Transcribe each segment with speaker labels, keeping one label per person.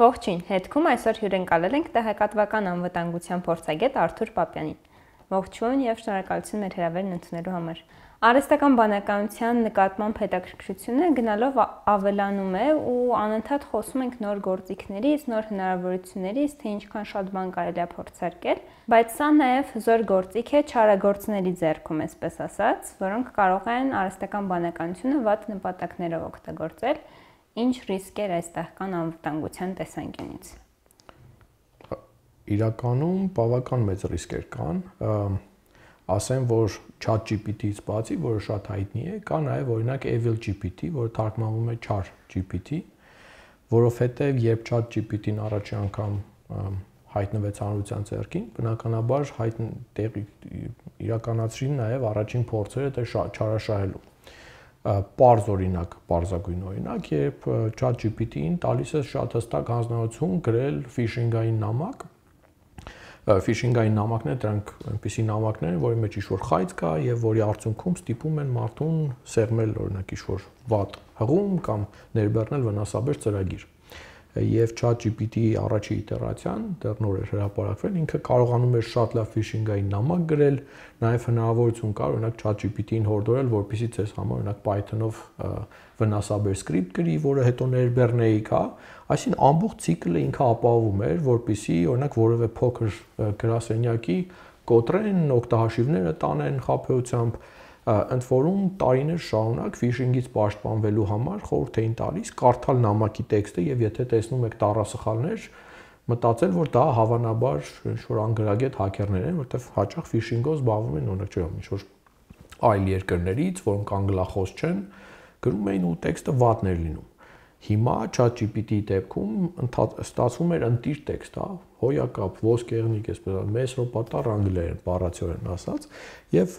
Speaker 1: Ողջույն, հետքում այսօր հյուրընկալել ենք տեղեկատվական անվտանգության փորձագետ Արթուր Պապյանին։ Ողջույն եւ շնորհակալություն մեր հրավերն ընդունելու համար։ Արհեստական բանականության նկատմամբ հետաքրքրությունը գնալով ավելանում է ու անընդհատ խոսում ենք նոր գործիքներից, նոր հնարավորություններից, թե ինչքան շատ բան կարելի է փորձարկել, բայց սա նաև զոր գործիք է չարագործների ձեռքում, այսպես ասած, որոնք կարող են արհեստական բանականությունը վատ նպատակներով օգտագործել Ինչ ռիսկեր այստեղ կան անվտանգության տեսանկյունից։
Speaker 2: Իրականում բավական մեծ ռիսկեր կան։ Ասեմ, որ ChatGPT-ից բացի, որը շատ հայտնի է, կա նաև օրինակ Evil GPT, որը թարգմանվում է չար GPT, որովհետև երբ ChatGPT-ն առաջի անգամ հայտնվեց հանրության ձեռքին, բնականաբար հայտն տեղի իրականացրին նաև առաջին փորձերը դա չարաշահելու པարզ օրինակ, པարզագույն օրինակ, երբ ChatGPT-ին տալիս է շատ հստակ հանձնարարություն գրել phishing-ային նամակ, phishing-ային նամակները դրանք այնպիսի նամակներ են, որի մեջ ինչ-որ խայծ կա եւ որի արդյունքում ստիպում են մարդուն սեղմել օրինակ ինչ-որ վատ հղում կամ ներբեռնել վնասաբեր ծրագիր եւ ChatGPT-ի առաջի իտերացիան դեռ նոր էր հրապարակվել, ինքը կարողանում էր շատ լավ phishing-ային նամակ գրել, նաեւ հնարավորություն կար օրինակ ChatGPT-ին հորդորել, որպեսզի ցես համար օրինակ Python-ով վնասաբեր սկրիպտ գրի, որը հետո ներբեռնեիք, հա, այսինքն ամբողջ ցիկլը ինքը ապահովում էր, որպեսզի օրինակ որևէ փոքր գրասենյակի կոտրեն, օգտահաշիվները տանեն խափեությամբ ընդ որում տարիներ շարունակ ֆիշինգից պաշտպանվելու համար խորհուրդ էին տալիս կարդալ նամակի տեքստը եւ եթե տեսնում եք տառասխալներ մտածել որ դա հավանաբար ինչ որ անգրագետ հակերներ են որտեվ հաճախ ֆիշինգով զբաղվում են օրինակ չեմ ինչ որ այլ երկրներից որոնք անգլախոս չեն գրում էին ու տեքստը վատներ լինում Հիմա ChatGPT-ի դեպքում ստացվում էր ընտիր տեքստ, հա, հոյակապ, ոսկեղնիկ, այսպես մեսրոպատար անգլերեն, բառացիորեն ասած, եւ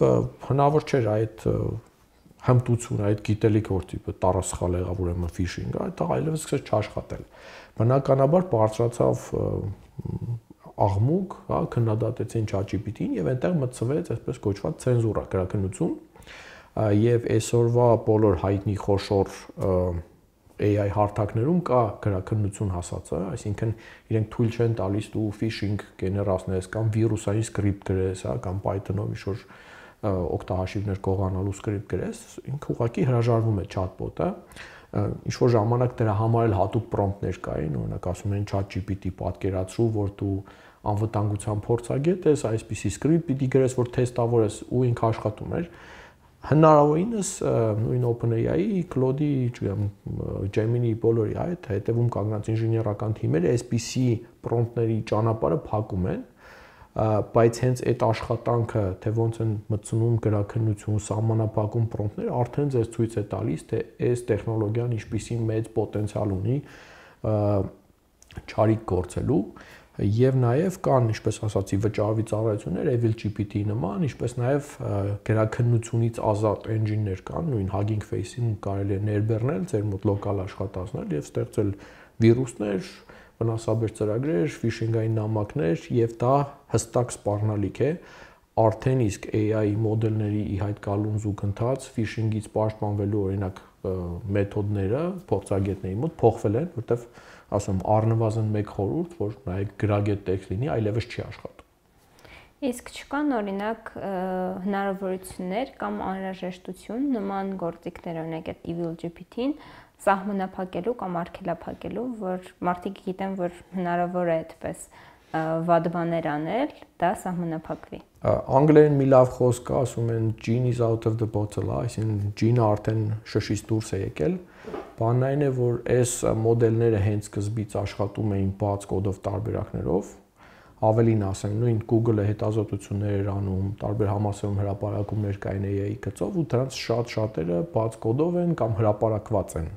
Speaker 2: հնարավոր չէր այդ հմտություն, այդ գիտելիքը, որ տիպը տարասխալ եղավ ուրեմն ֆիշինգ, այդ այլևս սկսեց չաշխատել։ Բնականաբար բարձրացավ աղմուկ, հա, քննադատեցին ChatGPT-ին եւ այնտեղ մտցվեց այսպես կոչված ցենզուրա, գրականություն, եւ այսօրվա բոլոր հայտնի խոշոր AI հարթակներում կա գրաքննություն հասածը, այսինքն իրենք թույլ չեն տալիս դու phishing գեներացնես կամ վիրուսային սկրիպտ գրես, հա, կամ Python-ով ինչ-որ օգտահաշիվներ կողանալու սկրիպտ գրես, ինքը ուղղակի հրաժարվում է chatbot-ը ինչ որ ժամանակ դրա համար էլ հատուկ պրոմպտներ կային, օրինակ ասում են ChatGPT պատկերացրու, որ դու անվտանգության փորձագետ ես, այսպիսի սկրիպտ պիտի գրես, որ թեստավորես ու ինքը աշխատում էր հնարավորինս նույն OpenAI-ի, Claude-ի, չգիտեմ, Gemini-ի բոլորի այդ հետևում կանգնած ինժեներական թիմերը այսպիսի պրոմպտների ճանապարհը փակում են, բայց հենց այդ աշխատանքը, թե ոնց են մտցնում գրաքննություն, սահմանափակում պրոմպտներ, արդեն ձեզ ցույց է տալիս, թե այս տեխնոլոգիան ինչպիսի մեծ պոտենցիալ ունի չարիք գործելու եւ նաեւ կան, ինչպես ասացի, վճարվի ծառայություններ Evil GPT-ի նման, ինչպես նաեւ գրաքննությունից ազատ engine-ներ կան, նույն Hugging Face-ին կարելի է ներբեռնել ձեր մոտ լոկալ աշխատանքներ եւ ստեղծել վիրուսներ, վնասաբեր ծրագրեր, phishing-ային նամակներ եւ դա հստակ սպառնալիք է արդեն իսկ AI մոդելների ի հայտ գալուն զուգընթաց phishing-ից պաշտպանվելու օրինակ մեթոդները փորձագետների մոտ փոխվել են, որտեղ ասում առնվազն մեկ խորհուրդ, որ նայեք գրագետ տեքստ լինի, այլևս չի աշխատում։
Speaker 1: Իսկ չկան օրինակ հնարավորություններ կամ անհրաժեշտություն նման գործիքներ օրինակ այդ Evil GPT-ին սահմանափակելու կամ արգելափակելու, որ մարդիկ գիտեն, որ հնարավոր է այդպես վատ բաներ անել, դա սահմանափակվի։
Speaker 2: Անգլերեն մի լավ խոսք կա, ասում են gene is out of the bottle, այսինքն gene-ը արդեն շշից դուրս է եկել, Բանն այն է, որ այս մոդելները հենց սկզբից աշխատում էին բաց կոդով տարբերակներով, ավելին ասեմ, նույն Google-ը հետազոտություններ էր անում, տարբեր համասարում հրապարակումներ կային AI-ի գծով ու դրանց շատ-շատերը բաց կոդով են կամ հրապարակված են։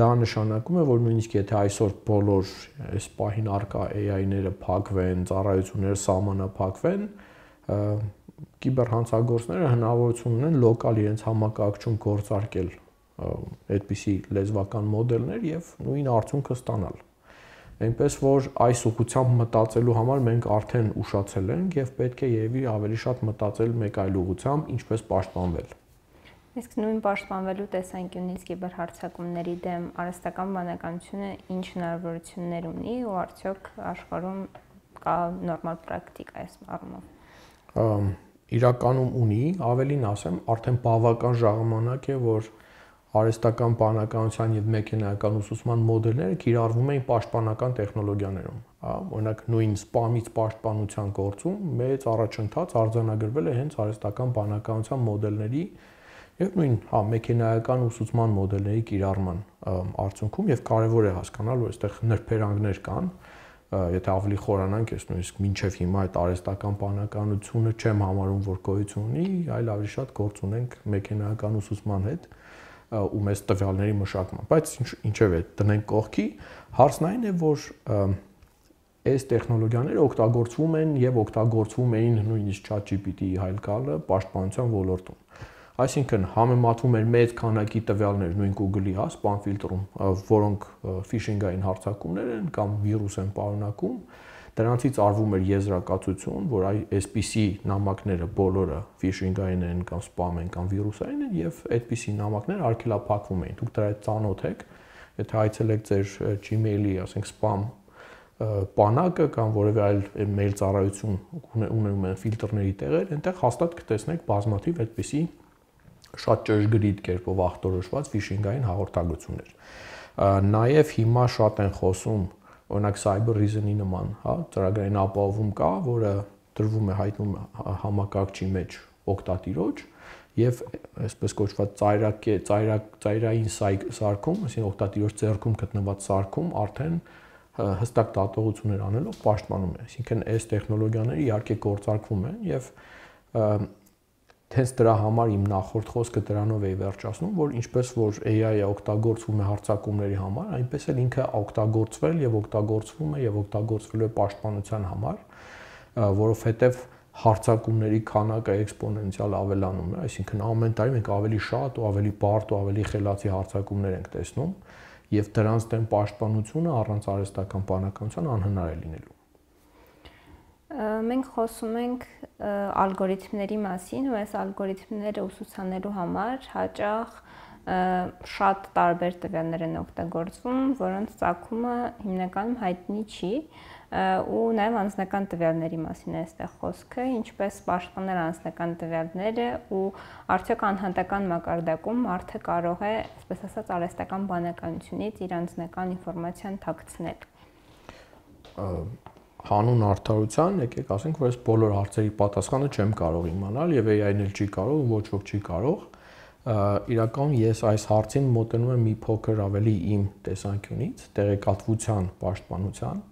Speaker 2: Դա նշանակում է, որ նույնիսկ եթե այսօր բոլոր այս պահին արկա AI-ները փակվեն, ծառայությունները սահմանափակվեն, կիբերհանցագործները հնարավորություն ունեն լոկալ իրենց համակարգչում գործարկել այդպիսի լեզվական մոդելներ եւ նույն արդյունքը ստանալ։ Այնպես որ այս ուղղությամբ մտածելու համար մենք արդեն ուշացել ենք եւ պետք է երևի ավելի շատ մտածել մեկ այլ ուղղությամբ, ինչպես պաշտպանվել։
Speaker 1: Իսկ նույն պաշտպանվելու տեսանկյունից կիբերհարցակումների դեմ արհեստական բանականությունը ինչ հնարավորություններ ունի ու արդյոք աշխարհում կա նորմալ պրակտիկա այս առումով։
Speaker 2: Իրականում ունի, ավելին ասեմ, արդեն բավական ժամանակ է, որ արհեստական բանականության եւ մեքենայական ուսուցման մոդելները կիրառվում էին պաշտպանական տեխնոլոգիաներում։ օրինակ նույն սպամից պաշտպանության գործում մեծ առաջընթաց արձանագրվել է հենց արհեստական բանականության մոդելների եւ նույն հա մեքենայական ուսուցման մոդելների կիրառման արդյունքում եւ կարեւոր է հասկանալ, որ այստեղ նրբերանգներ կան, եթե ավելի խորանանք, ես նույնիսկ մինչև հիմա այդ արհեստական բանականությունը չեմ համարում, որ գոյություն ունի, այլ ավելի շատ գործ ունենք մեքենայական ուսուցման հետ ու մեծ տվյալների մշակման, բայց ինչև է տնենք կողքի, հարցն այն է, որ այս տեխնոլոգիաները օգտագործվում են եւ օգտագործվում էին նույնիսկ ChatGPT-ի հայլ գալը պաշտպանության ոլորտում Այսինքն համեմատվում էր մեծ քանակի տվյալներ նույն Google-ի հա spam ֆիլտրում, որոնք phishing-ային հարձակումներ են կամ վիրուս են պարունակում, դրանցից արվում էր եզրակացություն, որ այ այսպիսի նամակները բոլորը phishing-ային են կամ spam են կամ վիրուսային են եւ այդպիսի նամակներ արգելափակվում էին։ Դուք դրա հետ ծանոթ եք, եթե այցելեք ձեր Gmail-ի, ասենք spam բանակը կամ որևէ այլ մեյլ ծառայություն ունենում են ֆիլտրների տեղեր, այնտեղ հաստատ կտեսնեք բազմաթիվ այդպիսի շատ ճշգրիտ կերպով ախտորոշված ֆիշինգային հաղորդագրություններ։ Նաև հիմա շատ են խոսում օրինակ cyber reason-ի նման, հա, ծրագրային ապահովում կա, որը դրվում է հայտնում համակարգչի մեջ օկտատիրոջ եւ այսպես կոչված ծայրակ ծայրակ ծայրային սարքում, այսինքն օկտատիրոջ ձեռքում գտնված սարքում արդեն հստակ դատողություններ անելով պաշտպանում է։ Այսինքն այս տեխնոլոգիաները իհարկե գործարկվում են եւ Հենց դրա համար իմ նախորդ խոսքը դրանով էի վերջացնում, որ ինչպես որ AI-ը օգտագործվում է հարցակումների համար, այնպես էլ ինքը օգտագործվել եւ օգտագործվում է եւ օգտագործվելու է պաշտպանության համար, որովհետեւ հարցակումների քանակը էքսպոնենցիալ ավելանում է, այսինքն ամեն տարի մենք ավելի շատ ու ավելի բարդ ու ավելի խելացի հարցակումներ ենք տեսնում եւ դրանց դեմ պաշտպանությունը առանց արհեստական բանականության անհնար է լինելու։
Speaker 1: Մենք խոսում ենք ալգորիթմների մասին ու այս ալգորիթմները ուսուցանելու համար հաճախ շատ տարբեր տվյալներ են օգտագործվում, որոնց ցակումը հիմնականում հայտնի չի ու նաև անձնական տվյալների մասին է այստեղ խոսքը, ինչպես պաշտպանել անձնական տվյալները ու արդյոք անհատական մակարդակում մարդը կարող է, այսպես ասած, արհեստական բանականությունից իր անձնական ինֆորմացիան թաքցնել
Speaker 2: հանուն արդարության, եկեք ասենք, որ այս բոլոր հարցերի պատասխանը չեմ կարող իմանալ եւ AI-ն էլ չի կարող, ոչ ոք չի կարող։ Իրականում ես այս հարցին մոտենում եմ մի փոքր ավելի իմ տեսանկյունից, տեղեկատվության պաշտպանության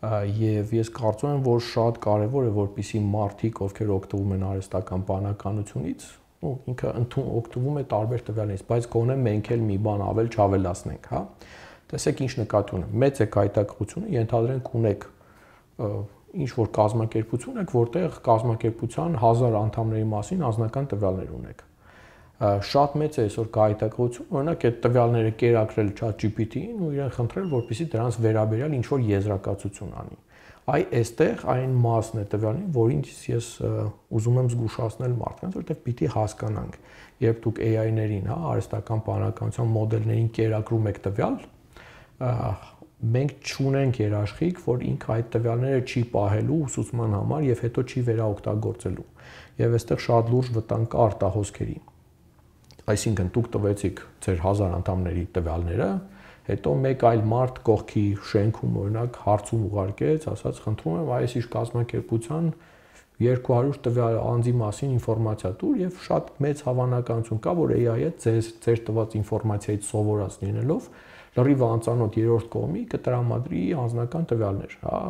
Speaker 2: եւ ես կարծում եմ, որ շատ կարեւոր է, որpիսի մարդիկ, ովքեր օգտվում են արհեստական բանականությունից, ու ինքը ընդուն օգտվում է տարբեր տվյալներից, բայց գոնե մենք էլ մի բան ավել չավելացնենք, հա։ Տեսեք ինչ նկատի ունեմ։ Մեծ է կայտակղությունը, ենթադրենք ունեք ինչ որ կազմակերպություն եք, որտեղ կազմակերպության 1000 անդամների մասին անձնական տվյալներ ունեք։ Շատ մեծ է այսօր գայթակղություն, օրինակ այդ տվյալները կերակրել ChatGPT-ին ու իրեն խնդրել, որպեսզի դրանց վերաբերյալ ինչ որ եզրակացություն անի։ Այ այստեղ այն մասն է տվյալին, որին ես ուզում եմ զգուշացնել մարդկանց, որովհետև պիտի հասկանանք, երբ դուք AI-ներին, հա, արհեստական բանականության մոդելներին կերակրում եք տվյալ, մենք ճունենք երաշխիք, որ ինքը այդ տվյալները չի պահելու ուսուցման համար եւ հետո չի վերաօգտագործելու։ Եվ այստեղ շատ լուրջ վտանգ կա արտահոսքերի։ Այսինքն դուք տվեցիք ձեր 1000 անդամների տվյալները, հետո մեկ այլ մարդ կողքի շենքում օրինակ հարցում ուղարկեց, ասաց խնդրում եմ այս իր կազմակերպության 200 տվյալ անձի մասին ինֆորմացիա տուր եւ շատ մեծ հավանականություն կա, որ AI-ը ձեր ձեր տված ինֆորմացիայից սովորած լինելով լրիվ անծանոթ երրորդ կողմի կտրամադրի անձնական տվյալներ, հա,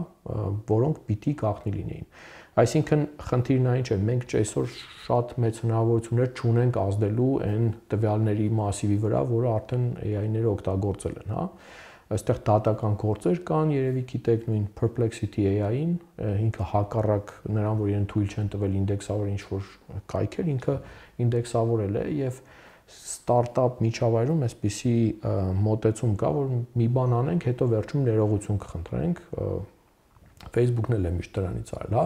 Speaker 2: որոնք պիտի գաղտնի լինեին։ Այսինքն խնդիրն այն չէ, մենք այսօր շատ մեծ հնարավորություններ չունենք ազդելու այն տվյալների մասիվի վրա, որը արդեն AI-ները օգտագործել են, հա այստեղ դատական գործեր կան, երևի գիտեք նույն Perplexity AI-ին, ինքը հակառակ նրան, որ իրեն թույլ չեն տվել ինդեքսավորել ինչ որ կայքեր, ինքը ինդեքսավորել է եւ ստարտափ միջավայրում այսպիսի մոտեցում կա, որ մի բան անենք, հետո վերջում ներողություն կխնդրենք։ Facebook-ն էլ է միշտ դրանից արել, հա։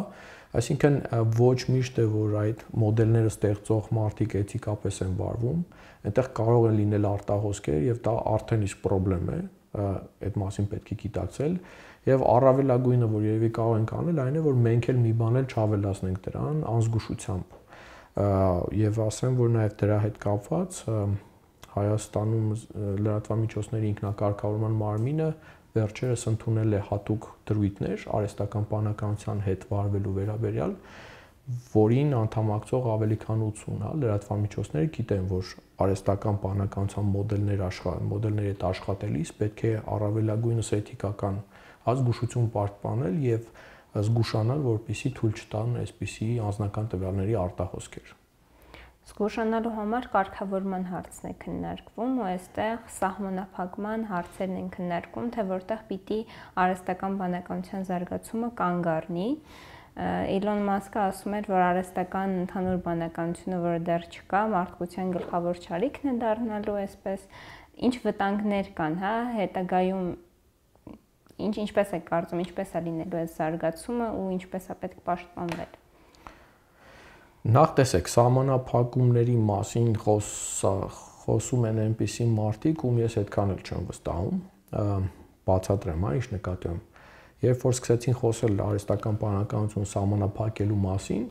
Speaker 2: Այսինքն ոչ միշտ է որ այդ մոդելները ստեղծող մարդիկ էթիկապես են վարվում, այնտեղ կարող է լինել արտահոսքեր եւ դա արդեն իսկ խնդրեմ է, այդ մասին պետք է գիտակցել եւ առավելագույնը որ երևի կարող ենք անել այն է որ մենք էլ մի բան էլ չավելացնենք դրան անզգուշությամբ եւ ասեմ որ նաեւ դրա հետ կապված Հայաստանում լրատվամիջոցների ինքնակարգավորման մարմինը վերջերս ընդունել է հատուկ դրույթներ արհեստական բանականության հետ վարվելու վերաբերյալ, որին անդամակցող ավելի քան 80 հա լրատվամիջոցները գիտեն, որ արհեստական բանականության մոդելներ աշխատ մոդելների հետ աշխատելիս պետք է առավելագույնս էթիկական ազգուշություն պաշտպանել եւ զգուշանալ, որպիսի թույլ չտան այսպիսի անձնական տվյալների արտահոսքեր։
Speaker 1: Զգուշանալու համար կարգավորման հարցն է քննարկվում ու այստեղ սահմանափակման հարցերն են քննարկում, թե որտեղ պիտի արհեստական բանականության զարգացումը կանգ առնի։ Իլոն Մասկը ասում էր, որ արհեստական ընդհանուր բանականությունը, որը դեռ չկա, մարդկության գլխավոր ճարիքն է դառնալու այսպես, ինչ վտանգներ կան, հա, հետագայում ինչ ինչպես է կարծում, ինչպես է լինելու այս զարգացումը ու ինչպես է պետք պաշտպանվել։
Speaker 2: Նախ տեսեք, սահմանափակումների մասին խոսա, խոսում են այնպիսի մարդիկ, ում ես այդքան էլ չեմ վստահում, բացատրեմ, հա, ինչ նկատի եմ։ Երբ որ սկսեցին խոսել արհեստական բանականություն սահմանափակելու մասին,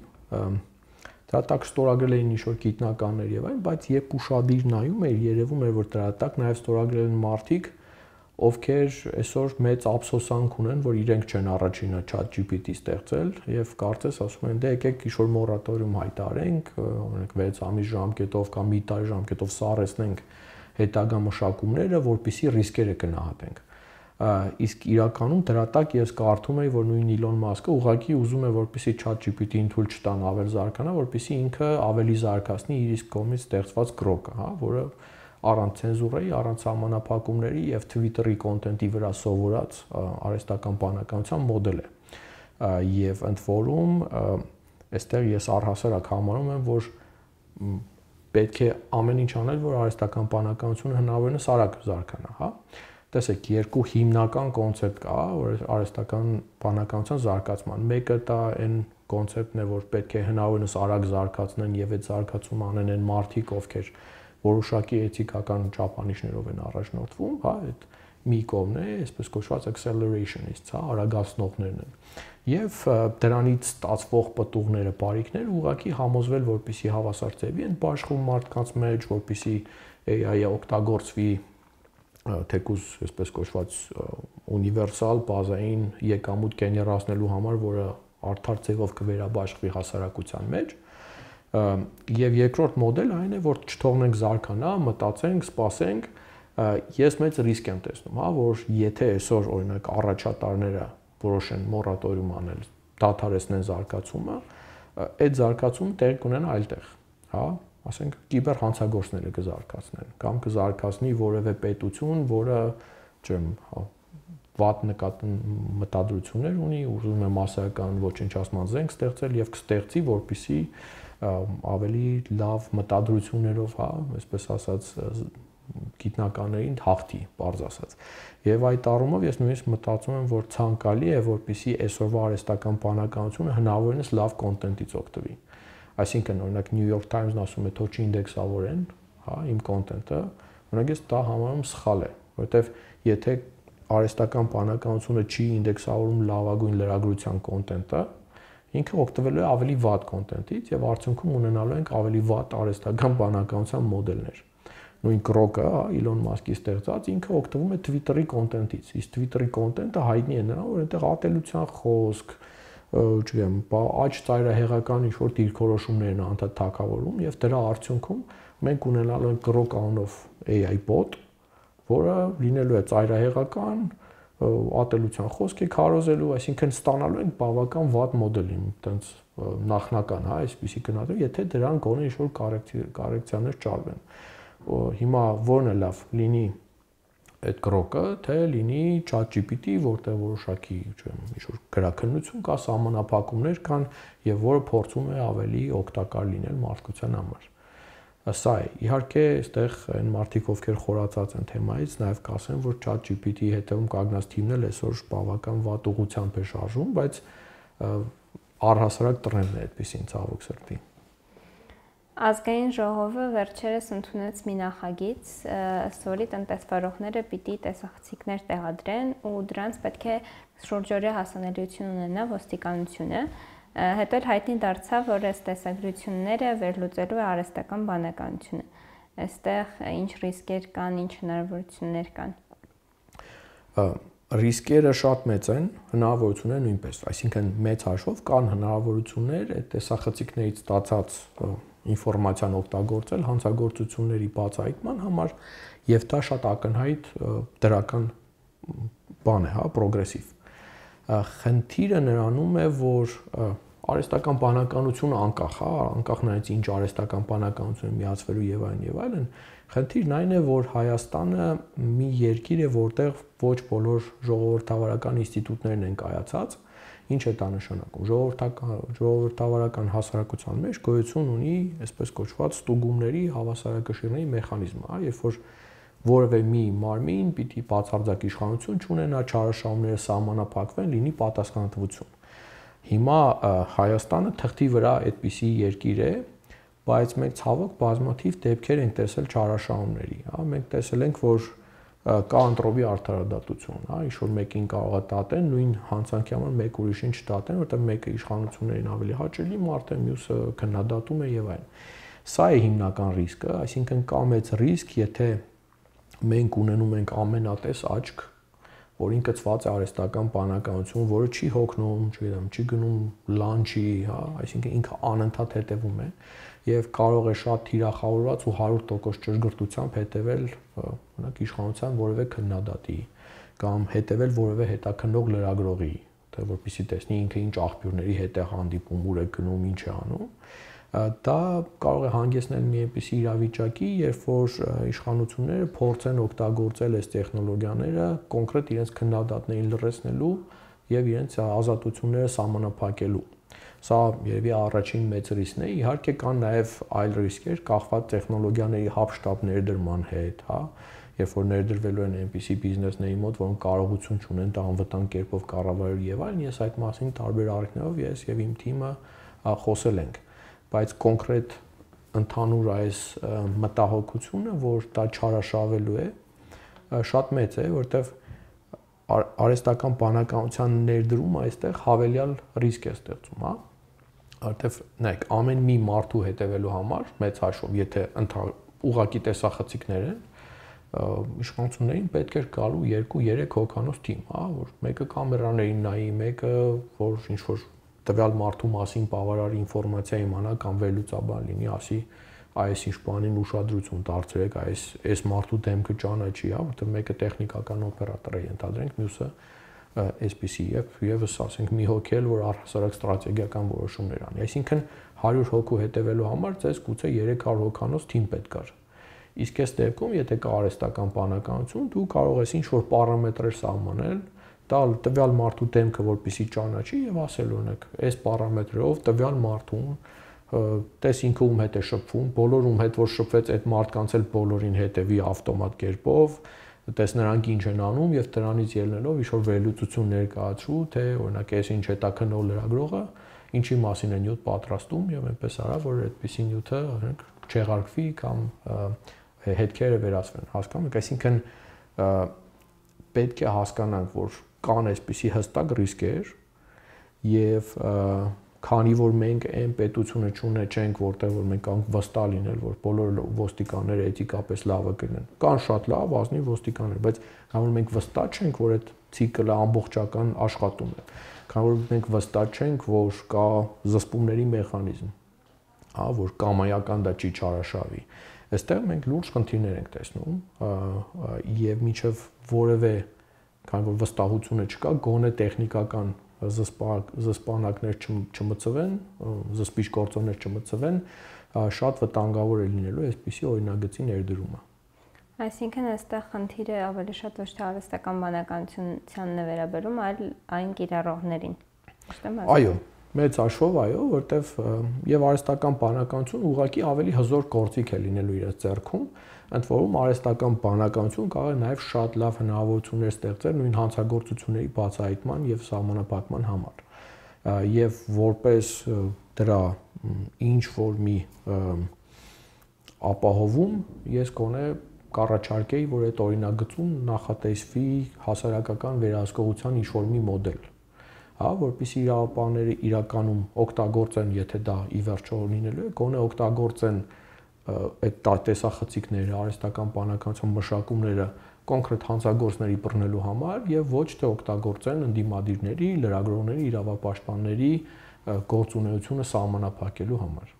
Speaker 2: դրա տակ ստորագրել էին ինչ-որ գիտնականներ եւ այն, բայց երբ ուշադիր նայում էր, երևում էր, որ դրա տակ նաեւ ստորագրել են մարդիկ, ովքեր այսօր մեծ ափսոսանք ունեն, որ իրենք չեն առաջինը ChatGPT ստեղծել եւ կարծես ասում են դե եկեք ինչ-որ մորատորիում հայտարենք, օրինակ 6 ամիս ժամկետով կամ մի տարի ժամկետով սարեցնենք հետագա մշակումները, որpիսի ռիսկերը գնահատենք իսկ իրականում դրա տակ ես կարդում եի որ նույն Իլոն Մասկը ուղղակի ուզում է որպեսի ChatGPT-ին թույլ չտան ավել զարգանա, որպեսի ինքը ավելի զարգացնի իր իսկ կողմից ստեղծված գրոկը, հա, որը առանց ցենզուրայի, առանց համանապակումների եւ Twitter-ի կոնտենտի վրա սովորած արհեստական բանականության մոդել է։ Եվ ընդ որում այստեղ ես առհասարակ համարում եմ, որ պետք է ամեն ինչ անել, որ արհեստական բանականությունը հնարավորինս արագ զարգանա, հա։ Տեսեք, երկու հիմնական կոնցեպտ կա, որ արհեստական բանականության զարգացման։ Մեկը դա այն կոնցեպտն է, որ պետք է հնարավորինս արագ զարգացնեն եւ այդ զարգացումը անեն այն մարդիկ, ովքեր որոշակի էթիկական չափանիշներով են առաջնորդվում, հա, այդ մի կողմն է, այսպես կոչված accelerationist, հա, արագացնողներն են։ Եվ դրանից ստացվող պտուղները, բարիկները ուղղակի համոզվել, որպիսի հավասար ձևի են բաշխում մարդկանց մեջ, որպիսի AI-ը օգտագործվի թեկուզ այսպես կոչված ունիվերսալ բազային եկամուտ գեներացնելու համար, որը արդար ձևով կվերաբաշխվի հասարակության մեջ, Եվ երկրորդ մոդելը այն է, որ չթողնենք զարգանա, մտածենք, սպասենք, ես մեծ ռիսկ եմ տեսնում, հա, որ եթե այսօր օրինակ առաջատարները որոշեն մորատորիում անել, դադարեցնեն զարգացումը, այդ զարգացումը տեղ կունենա այլտեղ, հա, ասենք կիբեր հանցագործները կզարգացնեն կամ կզարգացնի որևէ պետություն, որը, չեմ, հա, վատ նկատ մտադրություններ ունի, ուզում է massական ոչնչացման զենք ստեղծել եւ կստեղծի, որպիսի ավելի լավ մտադրություններով, հա, այսպես ասած գիտնականներին հաղթի, པարզ ասած։ Եւ այդ առումով ես նույնիսկ մտածում եմ, որ ցանկալի է, որպիսի այսօրվա արհեստական բանականությունը հնարավորինս լավ կոնտենտից օգտվի։ Այսինքն, օրինակ New York Times-ն ասում է, թող չինդեքսավորեն, հա, իմ կոնտենտը, օրինակ ես դա համարում սխալ է, որովհետեւ եթե արհեստական բանականությունը չի ինդեքսավորում լավագույն լրագրության կոնտենտը, ինքը օգտվելու է ավելի վատ կոնտենտից եւ արդյունքում ունենալու ենք ավելի վատ արհեստական բանականության մոդելներ։ Նույն կրոկը, հա, Իլոն Մասկի ստեղծած, ինքը օգտվում է Twitter-ի կոնտենտից։ Իսկ Twitter-ի կոնտենտը հայտնի է նրան, որ այնտեղ ատելության խոսք, չգիտեմ, աճ ծայրահեղական ինչ-որ դիրքորոշումներն անդադ թակավորում եւ դրա արդյունքում մենք ունենալու ենք կրոկ անունով AI bot, որը լինելու է ծայրահեղական, ատելության խոսքի քարոզելու, այսինքն ստանալու ենք բավական վատ մոդելի, այտենց նախնական, հա, այսպեսի գնահատում, եթե դրան գոնե ինչ-որ կորեկցիաներ ճարվեն։ Հիմա ո՞րն է լավ, լինի այդ կրոկը, թե լինի ChatGPT, որտեղ որոշակի, չեմ, ինչ-որ գրաքննություն կա, սահմանափակումներ կան եւ որը փորձում է ավելի օգտակար լինել մարդկության համար սա է։ Իհարկե, այստեղ այն մարդիկ, ովքեր խորացած են թեմայից, նաև կասեն, որ ChatGPT-ի հետևում կանգնած թիմն էլ այսօր բավական վատ ուղությամբ է շարժում, բայց առհասարակ տրենդն է այդպեսին ցավոք սրտի։
Speaker 1: Ազգային ժողովը վերջերս ընդունեց մի նախագիծ, ըստ որի տնտեսվարողները պիտի տեսախցիկներ տեղադրեն ու դրանց պետք է շուրջօրյա հասանելիություն ունենա ոստիկանությունը։ Հետո էլ հայտնի դարձավ, որ այս տեսագրությունները վերլուծելու է արհեստական բանականությունը։ Այստեղ ինչ ռիսկեր կան, ինչ հնարավորություններ կան
Speaker 2: ռիսկերը շատ մեծ են, հնարավորությունները նույնպես, այսինքն մեծ հաշվով կան հնարավորություններ այդ տեսախցիկներից ստացած ինֆորմացիան օգտագործել հանցագործությունների բացահայտման համար եւ դա շատ ակնհայտ դրական բան է, հա, պրոգրեսիվ։ Խնդիրը նրանում է, որ արհեստական բանականությունը անկախ, հա, անկախ նայած ինչ արհեստական բանականություն միացվելու եւ այլն եւ այլն, խնդիրն այն է, որ Հայաստանը մի երկիր է, որտեղ ոչ բոլոր ժողովրդավարական ինստիտուտներն են կայացած, ինչ է դա նշանակում ժողովրդական ժողովրդավարական հասարակության մեջ գոյություն ունի այսպես կոչված ստուգումների հավասարակշիռների մեխանիզմը, հա, երբ որ որևէ մի մարմին պիտի բացարձակ իշխանություն չունենա, չարաշահումները սահմանափակվեն, լինի պատասխանատվություն։ Հիմա Հայաստանը թղթի վրա այդպիսի երկիր է, բայց մենք ցավոք բազմաթիվ դեպքեր ենք տեսել չարաշահումների, հա, մենք տեսել ենք, որ կա անտրոպի արդարադատություն, հա, ինչ որ մեկին կարող է տատեն, նույն հանցանքի համար մեկ ուրիշին չտատեն, որտեղ մեկը իշխանություններին ավելի հաճելի մարդ է, մյուսը քննադատում է եւ այլն։ Սա է հիմնական ռիսկը, այսինքն կա մեծ ռիսկ, եթե մենք ունենում ենք ամենատես աճք որին կծված է արհեստական բանականություն, որը չի հոգնում, չգիտեմ, չի գնում լանչի, հա, այսինքն ինքը անընդհատ հետևում է եւ կարող է շատ թիրախավորված ու 100% ճշգրտությամբ հետևել օրինակ իշխանության որևէ քննադատի կամ հետևել որևէ հետաքննող լրագրողի, թե որպեսի տեսնի ինքը ինչ աղբյուրների հետ է հանդիպում, ուր է գնում, ինչ է անում դա կարող է հանգեցնել մի այնպիսի իրավիճակի, երբ որ իշխանությունները փորձեն օգտագործել այս տեխնոլոգիաները կոնկրետ իրենց քննադատներին լրացնելու եւ իրենց ազատությունները սահմանափակելու։ Սա երևի առաջին մեծ ռիսկն է։ Իհարկե կան նաև այլ ռիսկեր կախված տեխնոլոգիաների հապշտապ ներդրման հետ, հա, երբ որ ներդրվելու են այնպիսի բիզնեսների մոտ, որոնք կարողություն չունեն դա անվտանգ կերպով կառավարել եւ այլն, ես այդ մասին տարբեր առիթներով ես եւ իմ թիմը խոսել ենք բայց կոնկրետ ընդհանուր այս մտահոգությունը, որ դա չարաշավելու է, շատ մեծ է, որտեվ արհեստական բանականության ներդրումը այստեղ հավելյալ ռիսկ է ստեղծում, հա որտեվ նայեք ամեն մի մարդու հետևելու համար մեծ հաշվով եթե ուղակի տեսախցիկներ են իշխանություններին պետք էր գալու 2-3 հոկանոց թիմ, հա, որ մեկը կամերաներին նայի, մեկը որ ինչ որ տվյալ մարդու մասին բավարար ինֆորմացիա իմանա կամ վերլուծաբան լինի, ասի այս ինչ բանին ուշադրություն դարձրեք, այս այս մարդու դեմքը ճանաչի, հա, որտեղ մեկը տեխնիկական օպերատոր է ենթադրենք, մյուսը այսպեսի եւ եւս ասենք մի հոգել, որ առհասարակ ստրատեգիական որոշումներ անի։ Այսինքն 100 հոգու հետևելու համար ձեզ գուցե 300 հոգանոց թիմ պետք կար։ Իսկ այս դեպքում, եթե կա արհեստական բանականություն, դու կարող ես ինչ որ պարամետրեր սահմանել, տալ տվյալ մարդու դեմքը որպեսի ճանաչի եւ ասել օրինակ այս պարամետրով տվյալ մարդուն տես ինքը ում հետ է շփվում, բոլոր ում հետ որ շփվեց այդ մարդկանց էլ բոլորին հետևի ավտոմատ կերպով, տես նրանք ինչ են անում եւ դրանից ելնելով ինչ որ վերլուծություն ներկայացրու, թե օրինակ այս ինչ հետաքննող լրագրողը ինչի մասին է նյութ պատրաստում եւ այնպես արա, որ այդպիսի նյութը օրինակ չեղարկվի կամ հետքերը վերացվեն, հասկանում եք, այսինքն պետք է հասկանանք, որ կան այսպիսի հստակ ռիսկեր եւ քանի որ մենք այն պետությունը չունեցենք, որտեղ որ մենք կարող վստահ լինել, որ բոլոր ոստիկանները էթիկապես լավը կլինեն։ Կան շատ լավ, ազնիվ ոստիկաններ, բայց քանի որ մենք վստահ չենք, որ այդ ցիկլը ամբողջական աշխատում է, քանի որ մենք վստահ չենք, որ կա զսպումների մեխանիզմ, հա, որ կամայական դա չի չարաշավի։ Այստեղ մենք լուրջ խնդիրներ ենք տեսնում եւ միջև որևէ քանի որ վստահությունը չկա, գոնե տեխնիկական զսպանակներ չմծվեն, զսպիչ գործոններ չմծվեն, շատ վտանգավոր է լինելու այսպիսի օրինագծի ներդրումը։
Speaker 1: Այսինքն այստեղ խնդիրը ավելի շատ ոչ թե արհեստական բանականությանն է վերաբերում, այլ այն կիրառողներին։
Speaker 2: Այո, մեծ հաշվով այո, որտեվ եւ արհեստական բանականություն ուղղակի ավելի հզոր գործիք է լինելու իր ձեռքում, ընդ որում արհեստական բանականություն կարող է նաև շատ լավ հնարավորություններ ստեղծել նույն հանցագործությունների բացահայտման եւ սահմանափակման համար։ եւ որպես դրա ինչ որ մի ապահովում ես կոնե կառաջարկեի, որ այդ օրինագծում նախատեսվի հասարակական վերահսկողության ինչ որ մի մոդել հա, որpիսի իրավապահները իրականում օգտագործեն, եթե դա ի վերջո լինելու է, գոնե օգտագործեն այդ տեսախցիկները, արհեստական բանականության մշակումները կոնկրետ հանցագործների բռնելու համար եւ ոչ թե օգտագործեն ընդդիմադիրների, լրագրողների, իրավապաշտպանների գործունեությունը սահմանափակելու համար։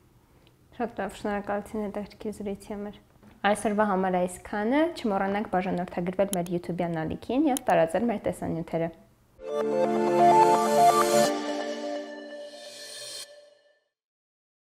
Speaker 1: Շատ լավ, շնորհակալություն հետաքրքիր զրույցի համար։ Այսօրվա համար այսքանը, չմոռանաք բաժանորդագրվել մեր YouTube-յան ալիքին եւ տարածել մեր տեսանյութերը։ Thank you